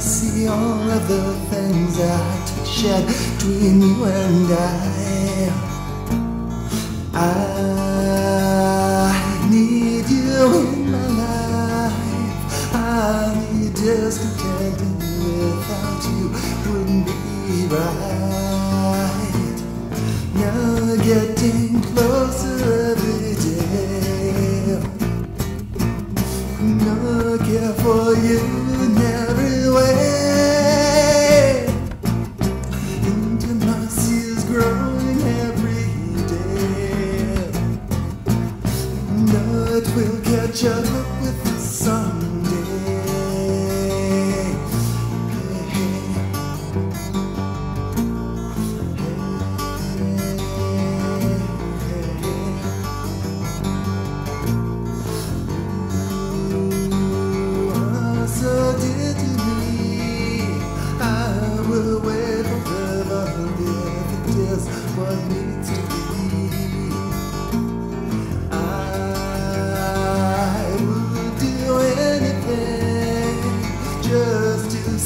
see all of the things I shed between you and I. I need you in my life. I need be discontented without you. Wouldn't be right. Now getting close. Will catch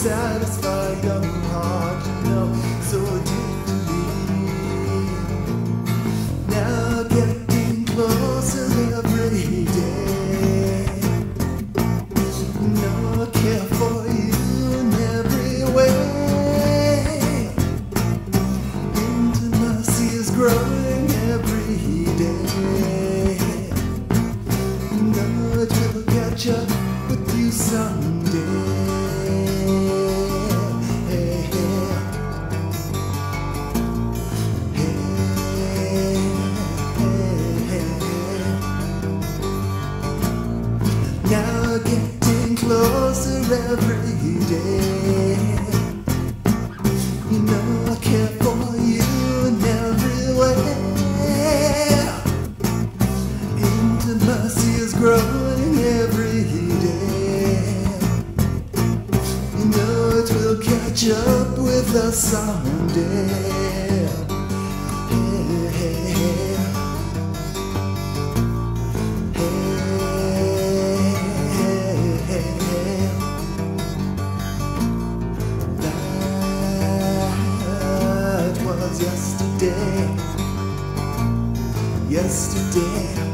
satisfy your heart, you know, so me. Now getting closer every day. No care for you in every way. Intimacy is growing every day. Will catch up with you someday. Closer every day. You know I care for you in every way. Intimacy is growing every day. You know it will catch up with us someday. yesterday, yesterday.